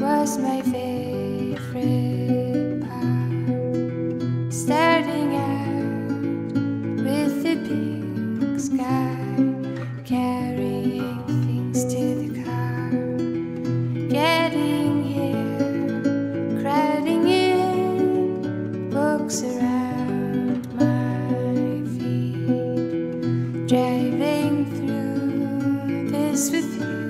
was my favorite part. Starting out with the big sky, carrying things to the car. Getting here, crowding in, books around my feet. Driving through this with you,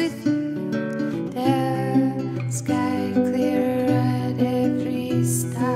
with you. The sky clearer at every stop.